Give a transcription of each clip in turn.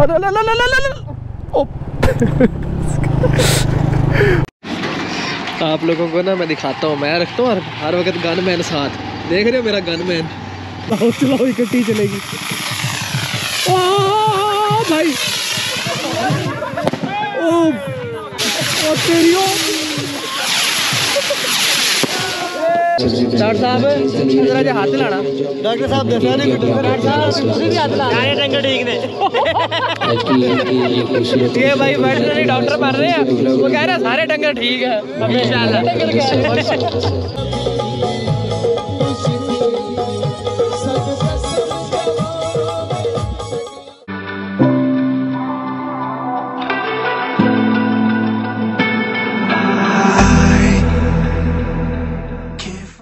ला ला ला ला ला ला ओ आप लोगों को ना मैं दिखाता हूँ मैं रखता हूँ हर, हर वक्त गन मैन साथ देख रहे हो मेरा गन मैन चलाओ चलाओ इकट्ठी चलेगी आ, भाई ओ, ओ तेरी ओ डॉक्टर साहब जरा जे हाथ लाना डॉक्टर साहब दसा नहीं डॉक्टर साहब ਤੁਸੀਂ ਵੀ ਹੱਥ ਲਾ ਆਏ ਡੰਗਰ ਠੀਕ ਨੇ ये भाई वेटरनरी डॉक्टर रहे हैं। वो कह रहे हैं सारे डंगर ठीक है हमेशा हैं।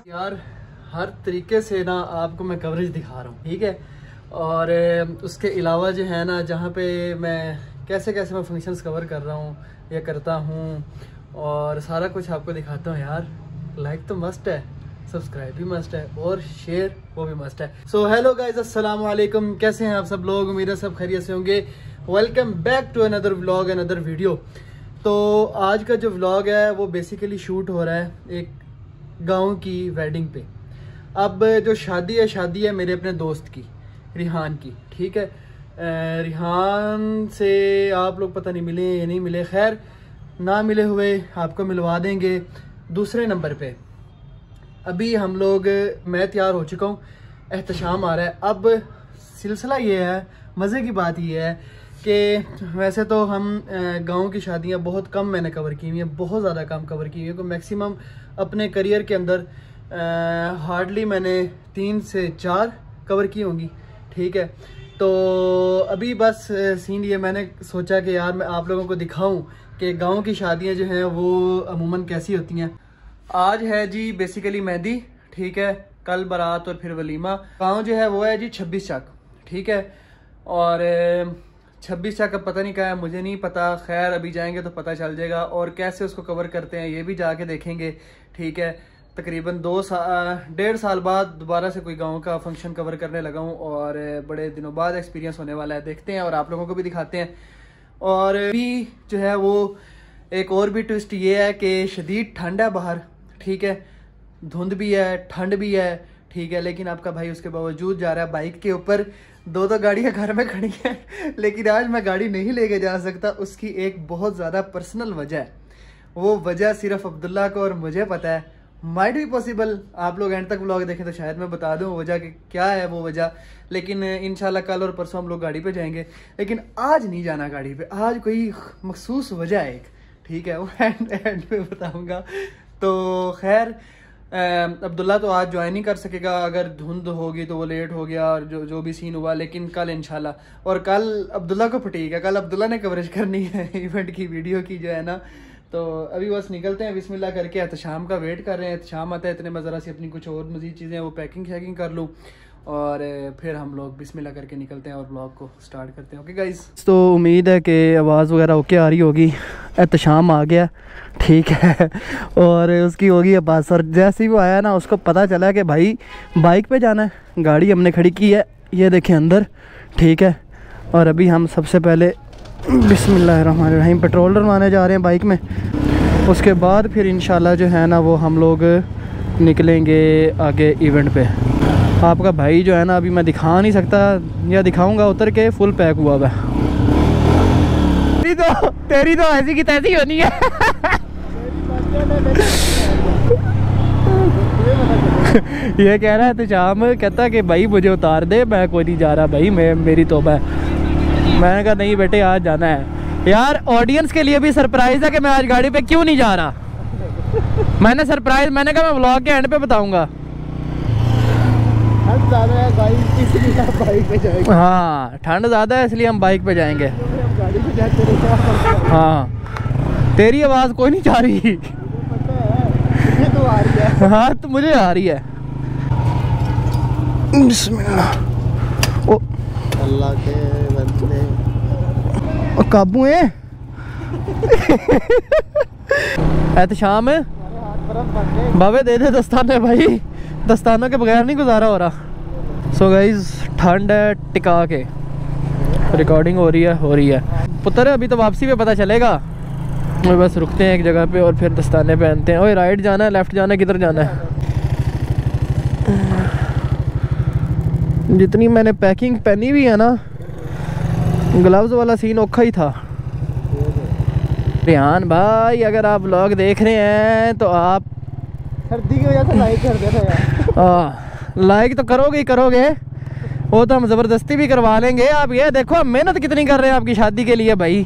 यार हर तरीके से ना आपको मैं कवरेज दिखा रहा हूँ ठीक है? और उसके अलावा जो है ना, जहाँ पे मैं कैसे कैसे मैं फ़ंक्शंस कवर कर रहा हूँ, या करता हूँ, और सारा कुछ आपको दिखाता हूँ यार। लाइक तो मस्ट है सब्सक्राइब भी मस्ट है, और शेयर वो भी मस्ट है। सो हेलो गाइज़ वालेकुम कैसे हैं आप सब लोग? उम्मीद है सब खैरियत से होंगे। Welcome back to another vlog another video तो आज का जो व्लॉग है, वो बेसिकली शूट हो रहा है एक गाँव की वेडिंग पे। अब जो शादी है शादी है मेरे अपने दोस्त की। रिहान की, ठीक है? रिहान से आप लोग पता नहीं मिले या नहीं मिले, खैर, ना मिले हुए आपको मिलवा देंगे दूसरे नंबर पे। अभी हम लोग, मैं तैयार हो चुका हूँ एहतशाम आ रहा है। अब सिलसिला ये है, मज़े की बात ये है कि वैसे तो हम गाँव की शादियाँ बहुत कम मैंने कवर की हुई हैं, बहुत ज़्यादा कम कवर की हुई है, क्योंकि मैक्सिमम अपने करियर के अंदर हार्डली मैंने तीन से चार कवर की होंगी। ठीक है? तो अभी बस सीन ये मैंने सोचा कि यार मैं आप लोगों को दिखाऊँ कि गाँव की शादियाँ जो हैं वो अमूमन कैसी होती हैं। आज है जी बेसिकली मेहंदी, ठीक है? कल बारात और फिर वलीमा। गाँव जो है वो है जी छब्बीस चक, ठीक है? और छब्बीस चक अब पता नहीं क्या है, मुझे नहीं पता। खैर, अभी जाएँगे तो पता चल जाएगा। और कैसे उसको कवर करते हैं, ये भी जाके देखेंगे, ठीक है? तकरीबन दो साल डेढ़ साल बाद दोबारा से कोई गाँव का फ़ंक्शन कवर करने लगा हूँ और बड़े दिनों बाद एक्सपीरियंस होने वाला है। देखते हैं और आप लोगों को भी दिखाते हैं। और भी जो है वो एक और भी ट्विस्ट ये है कि शदीद ठंड है बाहर, ठीक है? धुंध भी है, ठंड भी है, ठीक है? लेकिन आपका भाई उसके बावजूद जा रहा है बाइक के ऊपर। दो दो गाड़ियाँ घर में खड़ी हैं, लेकिन आज मैं गाड़ी नहीं लेके जा सकता, उसकी एक बहुत ज़्यादा पर्सनल वजह है। वो वजह सिर्फ़ अब्दुल्ला को और मुझे पता है। माइट भी पॉसिबल आप लोग एंड तक ब्लॉग देखें तो शायद मैं बता दूँ वजह कि क्या है वो वजह। लेकिन इंशाल्लाह कल और परसों हम लोग गाड़ी पे जाएँगे। लेकिन आज नहीं जाना गाड़ी पे, आज कोई मखसूस वजह है एक। ठीक है, वो एंड एंड में बताऊँगा। तो खैर अब्दुल्ला तो आज ज्वाइन नहीं कर सकेगा। अगर धुंध होगी तो वो लेट हो गया और जो जो भी सीन हुआ, लेकिन कल इंशाल्लाह। और कल अब्दुल्ला को फटीक है, कल अब्दुल्ला ने कवरेज करनी है इवेंट की वीडियो की जो है ना। तो अभी बस निकलते हैं, बिस्मिल्लाह करके एहतशाम का वेट कर रहे हैं। एहतशाम आता है, इतने में ज़रा सी अपनी कुछ और मज़ीद चीज़ें वो पैकिंग शैकिंग कर लूँ। और फिर हम लोग बिस्मिल्लाह करके निकलते हैं और ब्लॉग को स्टार्ट करते हैं। ओके गाइस तो उम्मीद है कि आवाज़ वगैरह ओके आ रही होगी। एहतशाम आ गया, ठीक है। और उसकी होगी अब्बास। और जैसे ही वो आया ना, उसको पता चला कि भाई बाइक पे जाना है। गाड़ी हमने खड़ी की है, ये देखें अंदर, ठीक है। और अभी हम सबसे पहले बिस्मिल्लाहिर्रहमानिर्रहीम। पेट्रोल डलवाने जा रहे हैं बाइक में। उसके बाद फिर इंशाल्लाह जो है ना वो हम लोग निकलेंगे आगे इवेंट पे। आपका भाई जो है ना अभी मैं दिखा नहीं सकता, या दिखाऊँगा उतर के फुल पैक हुआ हुआ है। तेरी तो तेरी तो ऐसी की तैसी होनी है। ये कह रहा है तो शाम कहता कि भाई मुझे उतार दे, मैं कोई नहीं जा रहा भाई, मैं, मेरी तोबा है मैंने कहा नहीं बेटे आज जाना है। यार ऑडियंस के लिए भी सरप्राइज़ है कि मैं आज गाड़ी पे क्यों नहीं जा रहा? मैंने सरप्राइज़ मैंने कहा मैं व्लॉग के एंड पे बताऊँगा। है ठंड ज़्यादा है इसलिए हम बाइक पे जाएँगे। हाँ। तेरी आवाज़ कोई नहीं जा रही। है तो आ रही है। हाँ तो मुझे आ रही है। बिस्मिल्लाह। ओ, अल्लाह के ओ काबू है? एहतशाम है। बाबे, दे दे दस्ताने भाई। दस्तानों के बगैर नहीं गुजारा हो रहा। सो गाइज़ ठंड है, टिका के। रिकॉर्डिंग हो रही है, हो रही है। पुत्र, अभी तो वापसी पे पता चलेगा। और बस रुकते हैं एक जगह पे और फिर दस्ताने पहनते हैं। ओए राइट जाना है लेफ़्ट जाना है, किधर जाना है? जितनी मैंने पैकिंग पहनी हुई है ना ग्लव्स वाला सीन औखा ही था। रेहान भाई अगर आप ब्लॉग देख रहे हैं तो आप सर्दी की वजह से लाइक कर देना यार। लाइक तो करोगे ही करोगे। वो तो हम ज़बरदस्ती भी करवा लेंगे। आप ये देखो हम मेहनत कितनी कर रहे हैं आपकी शादी के लिए भाई।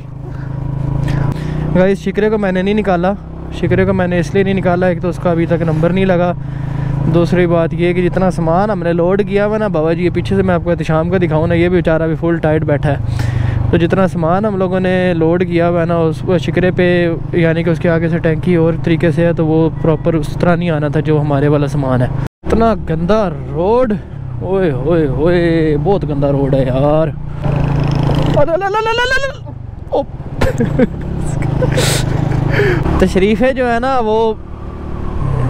इस शिकरे को मैंने नहीं निकाला। शिकरे को मैंने इसलिए नहीं निकाला एक तो उसका अभी तक नंबर नहीं लगा। दूसरी बात ये कि जितना सामान हमने लोड किया हुआ ना बाबा जी ये पीछे से मैं आपको शाम का दिखाऊँ ना ये भी बेचारा भी फुल टाइट बैठा है तो जितना सामान हम लोगों ने लोड किया हुआ है ना उस शिकरे पे यानी कि उसके आगे से टैंकी और तरीके से है तो वो प्रॉपर उस तरह नहीं आना था जो हमारे वाला सामान है इतना गंदा रोड ओए होए होए बहुत गंदा रोड है यार तशरीफ़ें जो है ना वो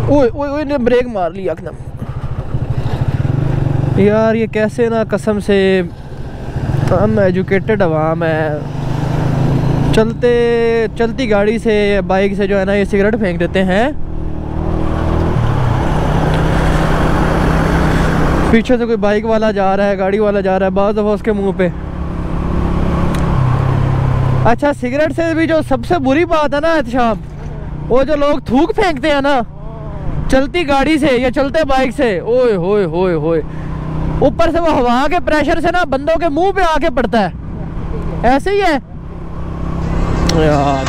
ओए ओए ओए ने ब्रेक मार लिया एकदम यार, ये कैसे ना कसम से हम एजुकेटेड आवाम है चलते, चलती गाड़ी से बाइक से जो है ना, ये सिगरेट फेंक देते हैं। पीछे से कोई बाइक वाला जा रहा है, गाड़ी वाला जा रहा है बहुत दफ़ा उसके मुँह पे। अच्छा सिगरेट से भी जो सबसे बुरी बात है ना एहतशाम वो जो लोग थूक फेंकते हैं ना चलती गाड़ी से या चलते बाइक से? ओए, होए होए होए। ऊपर से वो हवा के प्रेशर से ना बंदों के मुँह पे आके पड़ता है। ऐसे ही है। यार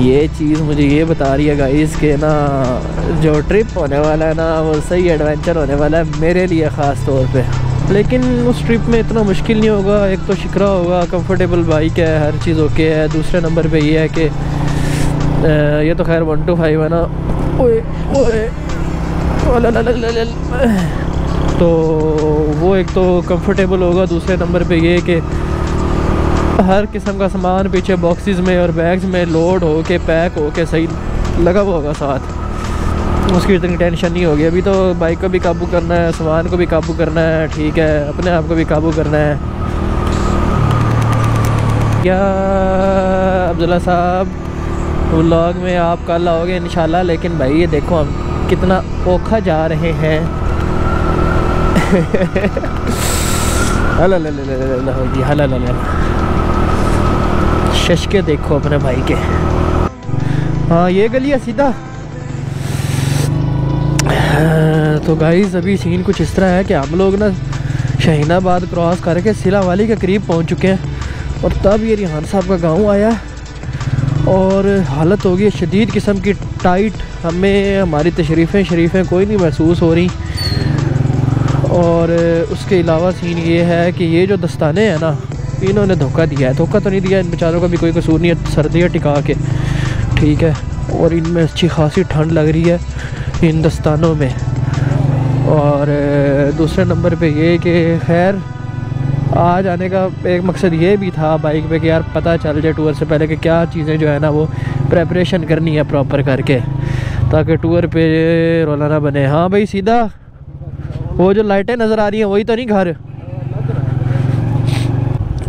ये चीज़ मुझे ये बता रही है गाइस के ना, जो ट्रिप होने वाला है ना, वो सही एडवेंचर होने वाला है मेरे लिए ख़ास तौर पे। लेकिन उस ट्रिप में इतना मुश्किल नहीं होगा एक तो शिकरा होगा कंफर्टेबल बाइक है हर चीज़ ओके है दूसरे नंबर पे ये है कि ये तो खैर वन टू फाइव है ना। ओए ओए तो वो एक तो कंफर्टेबल होगा दूसरे नंबर पे ये कि हर किस्म का सामान पीछे बॉक्सेस में और बैग्स में लोड हो के पैक हो के सही लगा हुआ होगा साथ। उसकी इतनी टेंशन नहीं होगी। अभी तो बाइक को भी काबू करना है, सामान को भी काबू करना है, ठीक है, अपने आप को भी काबू करना है। क्या अब्दुल्ला साहब व्लॉग में आप कल आओगे इन लेकिन भाई ये देखो हम कितना ओखा जा रहे हैं। हला शश के देखो अपने भाई के। हाँ ये गली है सीधा। तो गाइस अभी सीन कुछ इस तरह है कि हम लोग ना शहीनाबाद क्रॉस करके सिला वाली के करीब पहुँच चुके हैं और तब ये रिहान साहब का गाँव आया और हालत हो गई शदीद किस्म की टाइट हमें, हमारी तशरीफ़ें, शरीफ़ें कोई नहीं महसूस हो रही। और उसके अलावा सीन ये है कि ये जो दस्ताने हैं ना, इन्होंने धोखा दिया है। धोखा तो नहीं दिया, इन बेचारों का भी कोई कसूर नहीं है, सर्दियाँ टिका के। ठीक है, और इनमें अच्छी खासी ठंड लग रही है इन दस्तानों में। और दूसरे नंबर पे ये कि खैर आ जाने का एक मकसद ये भी था बाइक पे कि यार पता चल जाए टूर से पहले कि क्या चीज़ें जो है ना वो प्रेपरेशन करनी है प्रॉपर करके ताकि टूर पे रोला ना बने। हाँ भाई सीधा वो जो लाइटें नज़र आ रही हैं वही तो नहीं घर?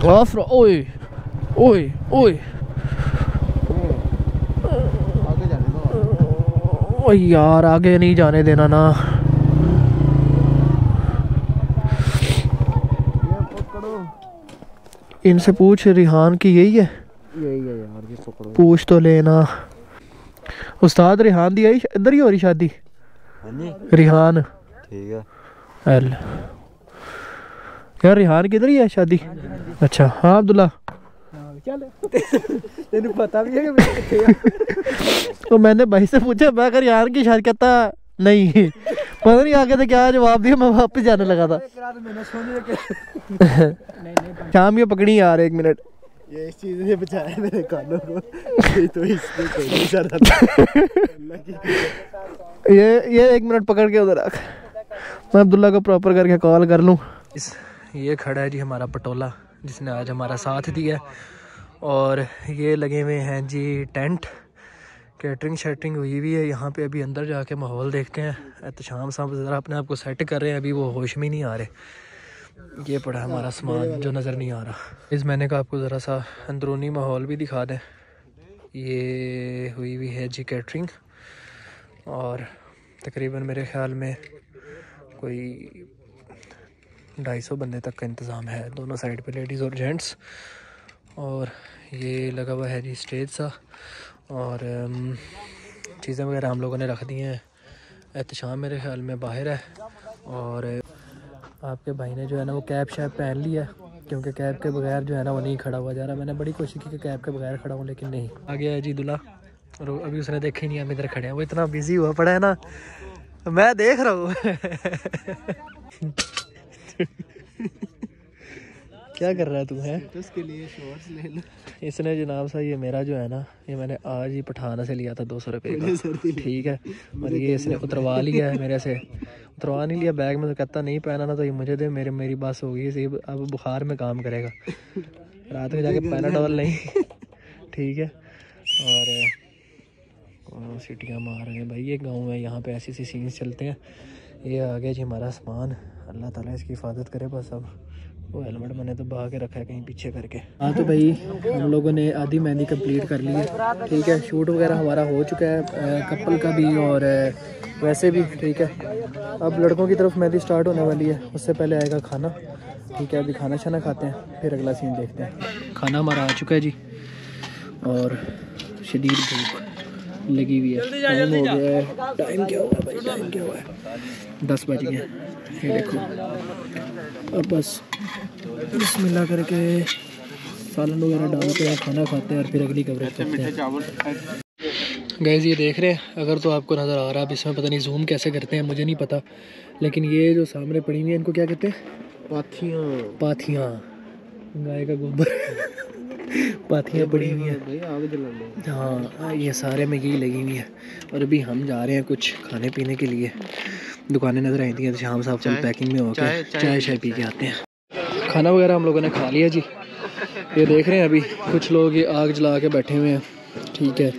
ऑफ़ ओए ओए ओए यार आगे नहीं जाने देना ना। इनसे पूछ रिहान की यही है। यही है यार ये पकड़ो पूछ तो लेना। उस्ताद रिहान दी आई इधर ही हो रही शादी? रिहान। ठीक है। एल यार रिहान किधर ही है शादी? अच्छा हाँ अब्दुल्ला। तेन पता भी है कि मैं तो मैंने भाई से पूछा मैं अगर यार की शादी कहता नहीं। पता नहीं आगे तो क्या जवाब दिया मैं वापस जाने लगा था। एक रात मैंने सोने के नहीं नहीं शाम ये पकड़ी यार एक मिनट। ये इस चीज़ ने बचाया मेरे कानों को। तो इसने ये ये एक मिनट पकड़ के उधर रख मैं अब्दुल्ला को प्रॉपर करके कॉल कर लूँ। इस ये खड़ा है जी हमारा पटोला जिसने आज हमारा साथ दिया और ये लगे हुए हैं जी टेंट। कैटरिंग शैटरिंग हुई हुई है। यहाँ पे अभी अंदर जाके माहौल देखते हैं। एहतशाम साहब ज़रा अपने आप को सेट कर रहे हैं। अभी वो होश में नहीं आ रहे। ये पड़ा हमारा सामान जो नज़र नहीं आ रहा। इस महीने का आपको ज़रा सा अंदरूनी माहौल भी दिखा दें। ये हुई हुई है जी कैटरिंग और तकरीबन मेरे ख्याल में कोई ढाई सौ बंदे तक का इंतज़ाम है। दोनों साइड पे लेडीज़ और जेंट्स और ये लगा हुआ है जी स्टेज सा। और चीज़ें वगैरह हम लोगों ने रख दी हैं। एहतशाम मेरे ख्याल में बाहर है। और, आपके भाई ने जो है ना वो कैब शैब पहन लिया है, क्योंकि कैब के बगैर जो है ना वो नहीं खड़ा हुआ जा रहा। मैंने बड़ी कोशिश की कि कैब के बगैर खड़ा हूँ, लेकिन नहीं। आ गया है जी दूल्हा। और अभी उसने देखा ही नहीं, हम इधर खड़े हैं। वो इतना बिज़ी हुआ पड़ा है ना। मैं देख रहा हूँ। क्या कर रहा है तू है? उसके लिए शॉर्ट्स ले लो। इसने जनाब सा ये मेरा जो है ना ये मैंने आज ही पठाना से लिया था दो सौ रुपये का। ठीक है और ये इसने उतरवा लिया है मेरे से। उतरवा नहीं लिया बैग में तो कहता नहीं पहना ना तो ये मुझे दे मेरे मेरी बस होगी इसी अब बुखार में काम करेगा। रात में जाके पैनाडोल नहीं। ठीक है और सीटियाँ मार रहे हैं भाई? ये गाँव है यहाँ पे ऐसी ऐसी सीन्स चलते हैं। ये आ गया जी हमारा सामान अल्लाह ताला इसकी हिफाजत करे बस अब। वो हेलमेट मैंने तो बहा के रखा है कहीं पीछे करके। हाँ तो भाई, हम लोगों ने आधी मेहंदी कंप्लीट कर ली है। ठीक है शूट वगैरह हमारा हो चुका है कपल का भी और वैसे भी, ठीक है। अब लड़कों की तरफ़ मेहंदी स्टार्ट होने वाली है, उससे पहले आएगा खाना। ठीक है, अभी खाना छाना खाते हैं, फिर अगला सीन देखते हैं। खाना हमारा आ चुका है जी, और शदीद भूख। लगी हुई है। टाइम हो गया है। टाइम क्या हुआ भाई टाइम क्या हुआ है? दस बज गए। ये देखो। अब बस मिला करके सालन वगैरह डालते हैं खाना खाते हैं और फिर अगली कवरेज करते हैं। गैस ये देख रहे हैं अगर तो आपको नज़र आ रहा है अब इसमें पता नहीं जूम कैसे करते हैं मुझे नहीं पता। लेकिन ये जो सामने पड़ी हुई है इनको क्या कहते हैं? पाथियाँ। पाथियाँ। गाय का गोबर। पाथियाँ पड़ी हुई हैं। हाँ ये सारे में यही लगी हुई है। और अभी हम जा रहे हैं कुछ खाने पीने के लिए। दुकानें नज़र आई थी शाम साहब फुल पैकिंग में होकर चाय चाय पी के आते हैं। खाना वगैरह हम लोगों ने खा लिया जी। ये देख रहे हैं अभी कुछ लोग ये आग जला के बैठे हुए हैं। ठीक है।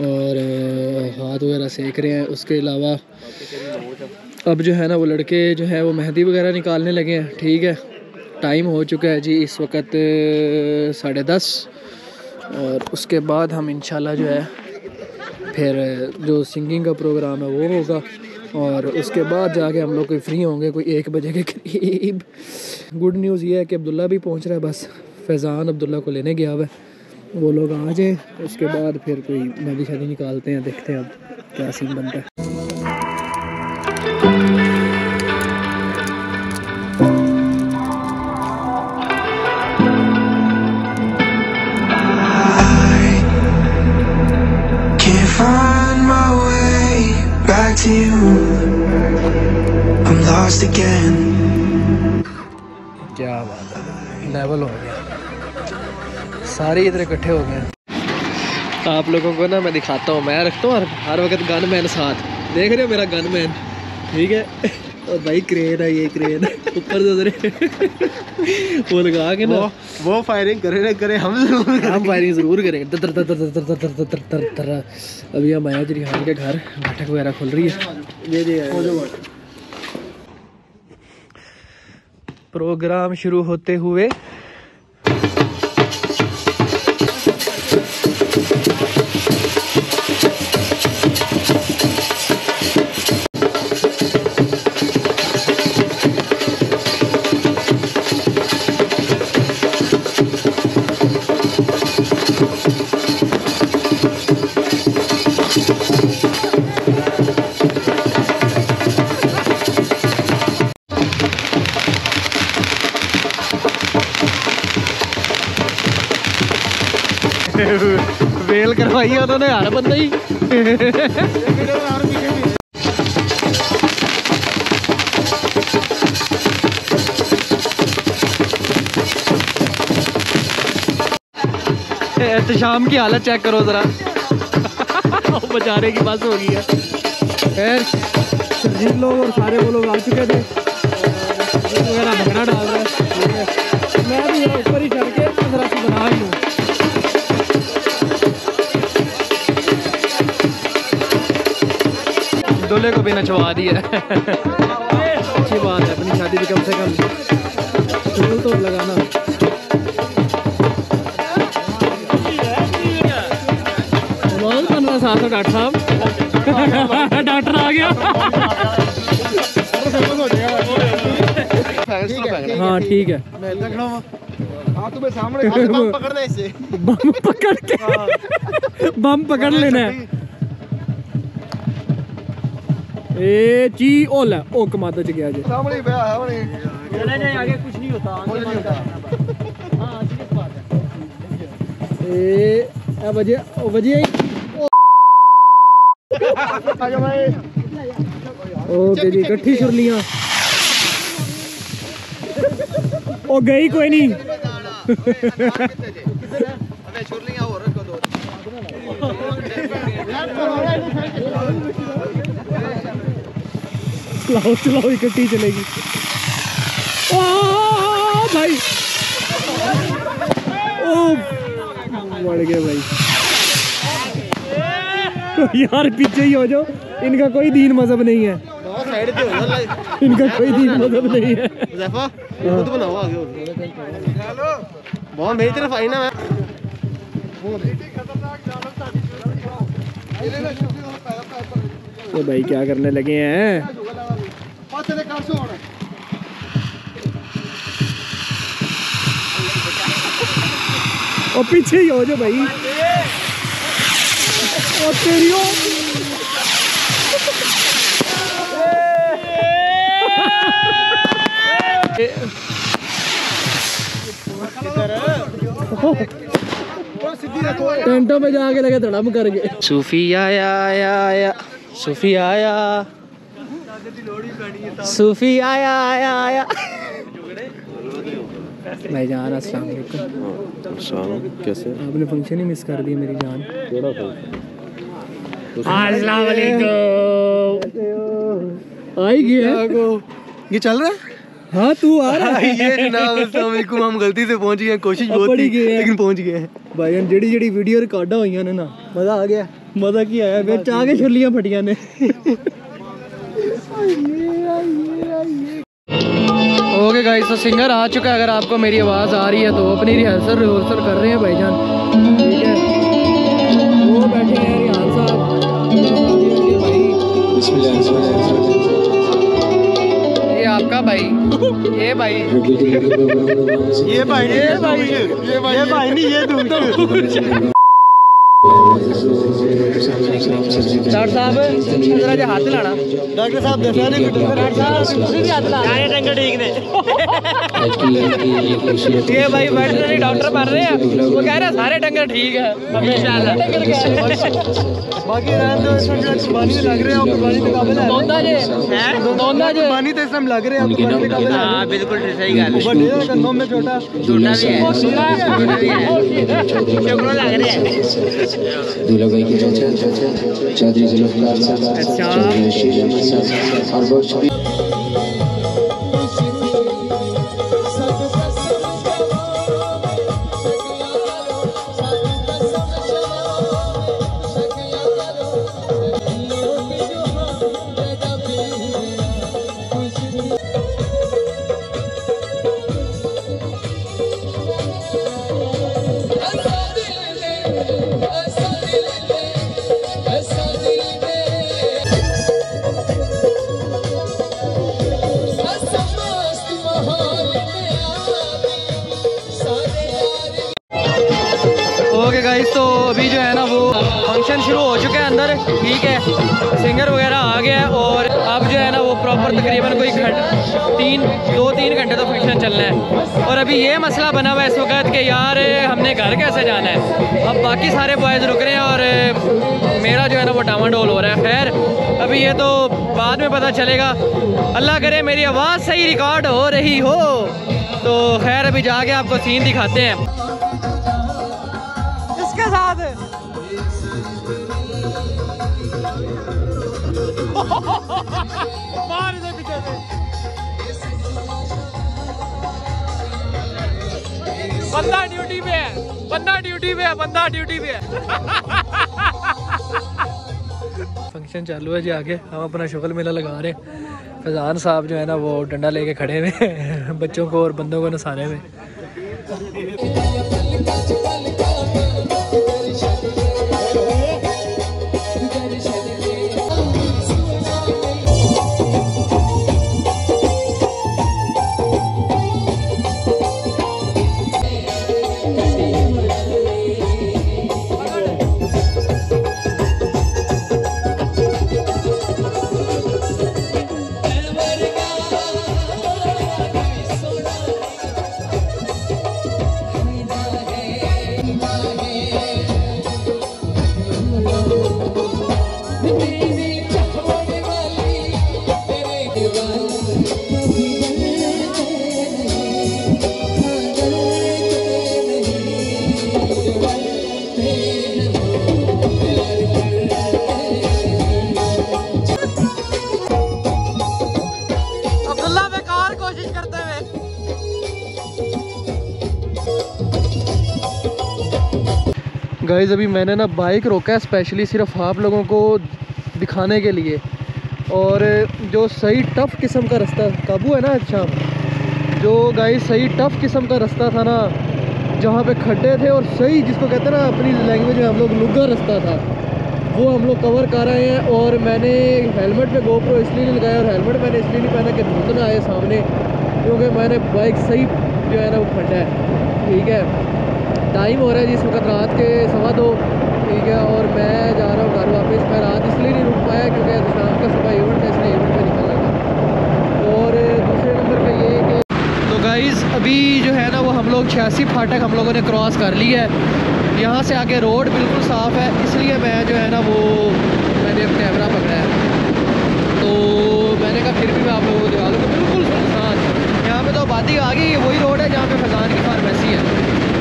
और हाथ वगैरह सेक रहे हैं। उसके अलावा अब जो है ना वो लड़के जो है वो मेहंदी वगैरह निकालने लगे हैं। ठीक है। टाइम हो चुका है जी इस वक्त साढ़े दस। और उसके बाद हम इंशाल्लाह जो है, फिर जो सिंगिंग का प्रोग्राम है वो होगा। और उसके बाद जाके हम लोग कोई फ्री होंगे, कोई एक बजे के करीब। गुड न्यूज़ ये है कि अब्दुल्ला भी पहुँच रहा है, बस फैज़ान अब्दुल्ला को लेने गया है। वो लोग आ जाएँ, उसके बाद फिर कोई मेहंदी शादी निकालते हैं, देखते हैं अब क्या सीन बनता है। You. I'm lost again. क्या बात है। गया। सारे इधर इकट्ठे हो गए। आप लोगों को ना मैं दिखाता हूँ। मैं रखता हूँ हर वक्त गन मैन साथ। देख रहे हो मेरा गन मैन ठीक है? और भाई क्रेन है ये क्रेन ऊपर से उधर वो लगा के ना वो, वो फायरिंग करे ना करे हम ज़रूर हम फायरिंग ज़रूर करेंगे तर तर तर तर तर तर तर तर तर अभी हम आया रिहान के घर बैठक वगैरह खुल रही है ये जी प्रोग्राम शुरू होते हुए करवाई उन्होंने हर बंदा ही। तो शाम की हालत चेक करो जरा। बचाने की बस हो गई है। खैर सरजीत लोग और सारे वो लोग आ चुके थे। वगैरह भगना डाल रहा है। मैं भी ऊपर ही चढ़ के जरा सी बना हूँ। दूल्हे को भी नचवा दिया अच्छी बात है अपनी शादी भी कम से कम। शुरू तो लगाना। साथ डॉक्टर साहब। डॉक्टर आ गया। हाँ ठीक है। हूँ हाँ। तुम्हें सामने बम पकड़ना इसे। बम पकड़ के। बम पकड़ लेना है। ए ची ओ ले ओ कमादा च गया जे सामने ही बैठा है चले जाए आगे कुछ नहीं होता कुछ नहीं होता। हाँ सीरियस बात है। ए ए बजे ओ आगे भाई। ओके जी इकट्ठी सुरलियाँ ओ गई कोई नहीं चलाओ चलाओ इकट्ठी चलेगी। ओ भाई। ओ मर गए भाई। यार पीछे ही हो जाओ। इनका कोई दीन मज़हब नहीं है। बहुत साइड पे हो इनका कोई दीन मज़हब नहीं है। जैफा बनाओ आगे बहुत मेरी तरफ़ आई ना मैं। ये भाई क्या करने लगे हैं? और पीछे ही हो जो भाई। और तेरी ओ टेंटों में जाके लगे धड़म कर गए सूफी आया आया आया सूफी आया सूफी आया आया आया। मैं जान अस्सलाम वालेकुम कैसे? आपने फ़ंक्शन ही मिस कर दिया मेरी जान। केड़ा अस्सलाम वालेकुम आई गया ये चल रहा है? हाँ तू आ रहा है। ये जनाब अस्सलाम वालेकुम हम गलती से पहुँच गए कोशिश बहुत थी लेकिन पहुँच गए भाई हम जड़ी जड़ी वीडियो रिकॉर्डा हुई ने ना मज़ा आ गया। मज़ा की आया बेच आगे छुरलियाँ फटियाँ ने। ओके गाइस तो सिंगर आ चुका है। अगर आपको मेरी आवाज़ आ रही है तो अपनी रिहर्सल रिहर्सल कर रहे हैं भाईजान। ठीक है? वो बैठे हैं रिहान साहब। भाई ये आपका भाई। ये भाई। ये भाई ये भाई ये भाई नहीं ये दूर ਡਾਕਟਰ ਸਾਹਿਬ ਜਰਾ ਜਿਹਾ ਹੱਥ ਲਾਣਾ। ਡਾਕਟਰ ਸਾਹਿਬ ਦੱਸਿਆ ਨਹੀਂ ਡਾਕਟਰ ਸਾਹਿਬ ਤੁਸੀਂ ਵੀ ਹੱਥ ਲਾ। ਸਾਰੇ ਡੰਗਰ ਠੀਕ ਨੇ ये भाई वेटरनरी डॉक्टर बन रहे हैं। वो कह रहे हैं सारे डंगर ठीक है। हैं बाकी लग रहे हैं कुर्बानी के काबिल है। दोंदा जे। हैं? दोंदा जे। कुर्बानी तो इसमें लग रहे हैं कुर्बानी के काबिल है। हाँ बिल्कुल सही गल में छोटा। छोटा भी है। छोटा भी है। चोकड़ो लग रहे हैं। दूल्हा भाई की चाचा जुल्फकार साहब चौधरी रशीद अहमद साहब। और बहुत अभी ये मसला बना हुआ है इस वक्त कि यार हमने घर कैसे जाना है? अब बाकी सारे बॉयज़ रुक रहे हैं और मेरा जो है ना वो डामाडोल हो रहा है। खैर अभी ये तो बाद में पता चलेगा। अल्लाह करे मेरी आवाज़ सही रिकॉर्ड हो रही हो। तो खैर अभी जाके आपको सीन दिखाते हैं। इसके साथ। मार पीछे बंदा ड्यूटी पे है, बंदा ड्यूटी पे है, बंदा ड्यूटी पे है। फ़ंक्शन चालू है जी आगे, हम अपना शुगल मेला लगा रहे हैं। फैजान साहब जो है ना, वो डंडा लेके खड़े हुए बच्चों को और बंदों को नसाने में गाइज़ अभी मैंने ना बाइक रोका है स्पेशली सिर्फ़ आप लोगों को दिखाने के लिए। और जो सही टफ किस्म का रास्ता, काबू है ना अच्छा? जो गाइज़ सही टफ किस्म का रास्ता था ना, जहाँ पे खड्डे थे और सही जिसको कहते हैं ना, अपनी लैंग्वेज में हम लोग लुगा रास्ता था, वो हम लोग कवर कर रहे हैं। और मैंने हेलमेट पे गोप्रो इसलिए नहीं लगाया, और हेलमेट मैंने इसलिए नहीं पहना कि धुंध ना आए सामने, क्योंकि मैंने बाइक सही जो है ना, वो खड्डा है। ठीक है? टाइम हो रहा है जिस वक्त रात के सवा दो। ठीक है, और मैं जा रहा हूँ घर वापस। मैं रात इसलिए नहीं रुक पाया क्योंकि शाम का सुबह इवेंट है, इसलिए इवेंट पे निकलना था। और दूसरे नंबर पर ये कि तो गाइज़ अभी जो है ना वो हम लोग छियासी फाटक हम लोगों ने क्रॉस कर लिया है। यहाँ से आगे रोड बिल्कुल साफ़ है, इसलिए मैं जो है ना वो मैंने कैमरा पकड़ा है। तो मैंने कहा फिर भी मैं आप लोगों को दिखा दूँ। बिल्कुल सुनसान। यहाँ पे तो आबादी आ गई है वही रोड है जहाँ पे फजान की फार्मेसी है।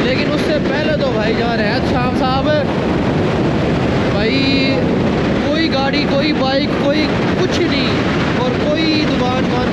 लेकिन उससे पहले तो भाई जा रहे हैं शाम साहब। भाई, कोई गाड़ी, कोई बाइक कोई कुछ नहीं और कोई दुकान मान